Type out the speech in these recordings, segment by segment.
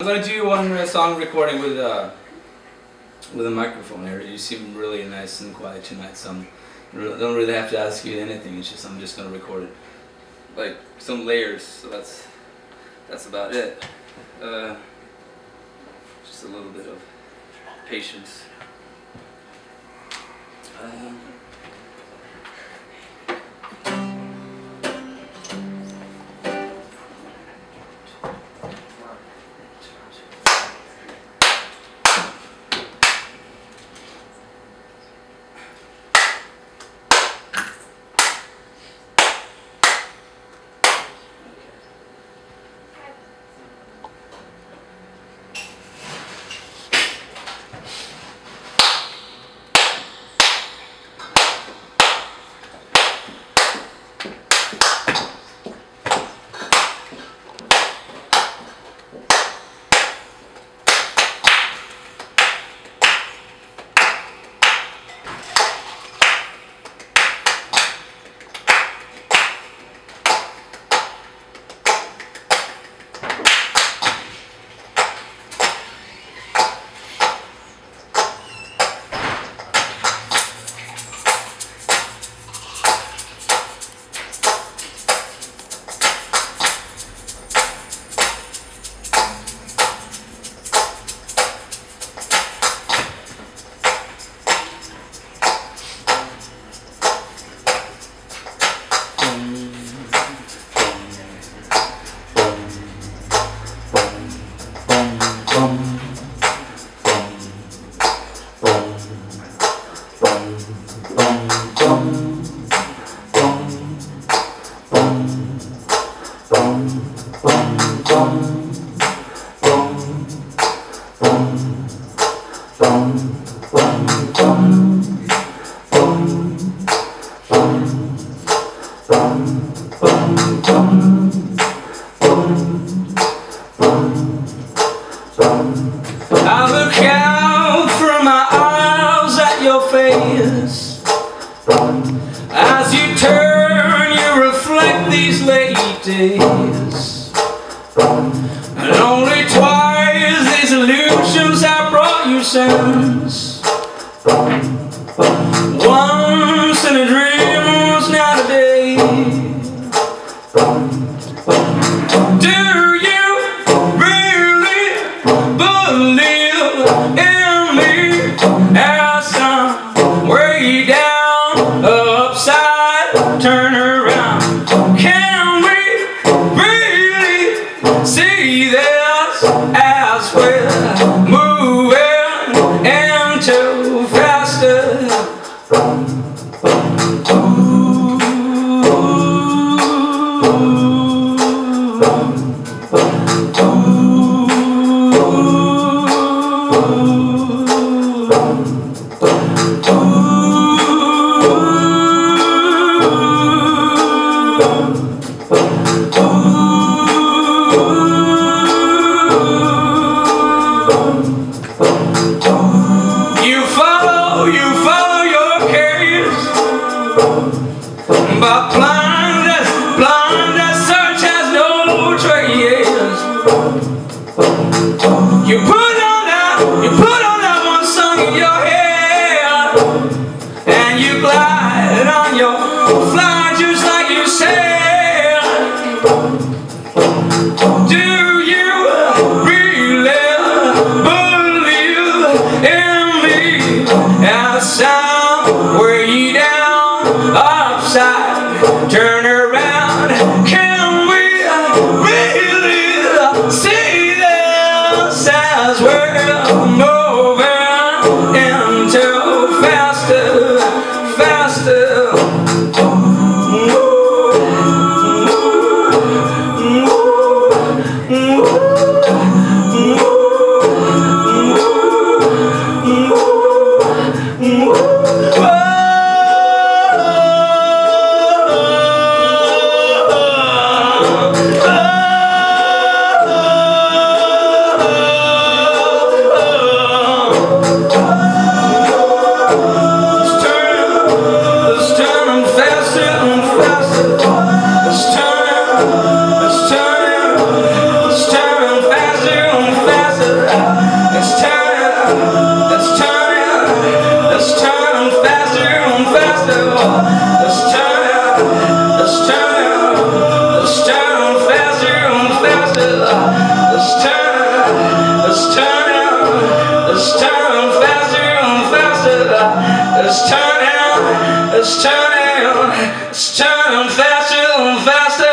I'm gonna do one song recording with uh, with a microphone here. You seem really nice and quiet tonight, so I'm, don't really have to ask you anything. It's just I'm just gonna record it, like some layers. So that's that's about it. Uh, just a little bit of patience. Um, I And only twice these illusions have brought you sense. Once in a dream, once not a day. Do you really believe in me? As I'm way down, moving into But blindness, blindness search has no trace You put on that, you put on that one song in your head And you glide on your fly just like you said. Do you really Let's turn down, let's turn down, let's turn faster and faster.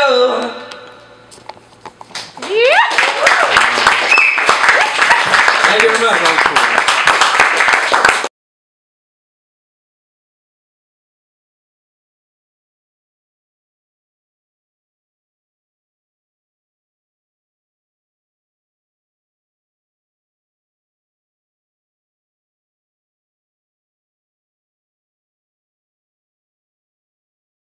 Yeah. Thank you very much.